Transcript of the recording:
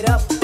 it up.